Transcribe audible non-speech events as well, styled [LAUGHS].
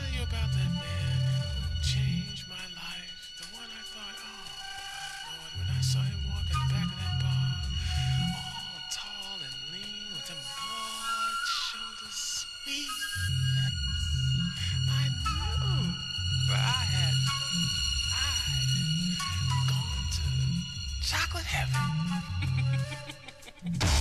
tell you about that man who changed my life? The one I thought, oh, Lord, when I saw him walk at the back of that bar, all tall and lean with them broad shoulders, sweet. I knew, but I had, I had gone to chocolate heaven. [LAUGHS]